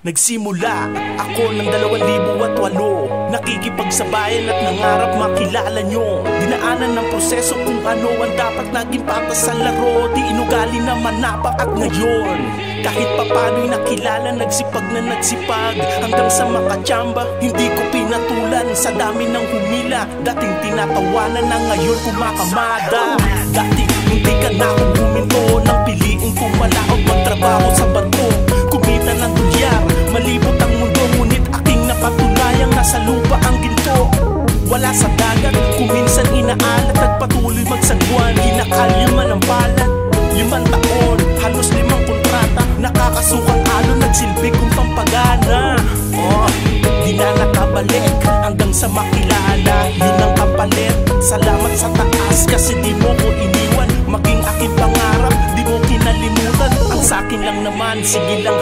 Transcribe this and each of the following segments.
Nagsimula ako ng 2008 Nakikipagsabayan at nangarap makilala nyo. Dinaanan ng proseso kung ano ang dapat naging patas sa laro. Di inugali na manapak at ngayon Kahit papano'y nakilala nagsipag na nagsipag. Hanggang sa makachamba hindi ko pinatulan. Sa dami ng humila dating tinatawanan na ngayon kumakamada. Dati hindi ka na akong huminto Nang piliin dagat, kuminsan inaalat at patuloy magsagwan Hinakalyaman ang palad, limang taon, halos limang kontrata. Nakakasukang alon, nagsilbi kong pampagana. Oh, di na nakabalik hanggang sa makilala. Yun ang kapalit, salamat sa taas kasi di mo ko iniwan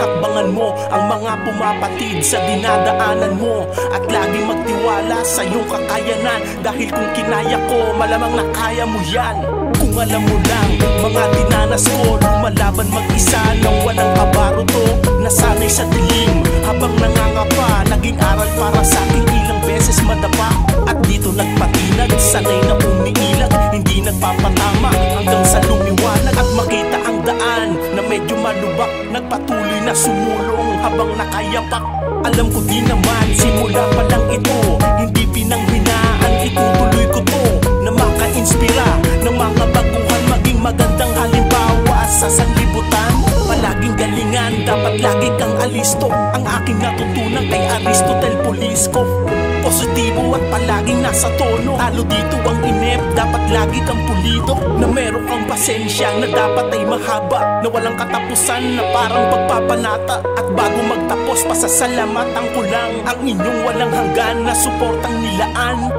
hakbangan mo Ang mga pumapatid sa dinadaanan mo. At laging magtiwala sa iyong kakayanan. Dahil kung kinaya ko, malamang nakaya mo yan. Kung alam mo lang, mga dinanas ko Lumalaban mag-isa nang walang kabaruto Nasanay sa dilim, habang nangangapa Naging aral para sa akin ilang beses madapa. At dito nagpatinag, sanay na umiilag medyo malubak. Nagpatuloy na sumulong habang nakayapak. Alam ko di naman, simula pa lang ito. Hindi pinanghinaan, itutuloy ko to Na maka-inspira ng mga baguhan. Maging magandang halimbawa sa sanlibutan galingan, dapat lagi kang alisto. Ang aking natutunan kay Aristotle Polisco. Positibo at palaging nasa tono. Lalo dito ang inep, dapat lagi kang pulido. Na meron kang pasensya na dapat ay mahaba. Na walang katapusan na parang pagpapanata At bago magtapos, pasasalamatan ko lang Ang inyong walang hanggan na suportang nilaan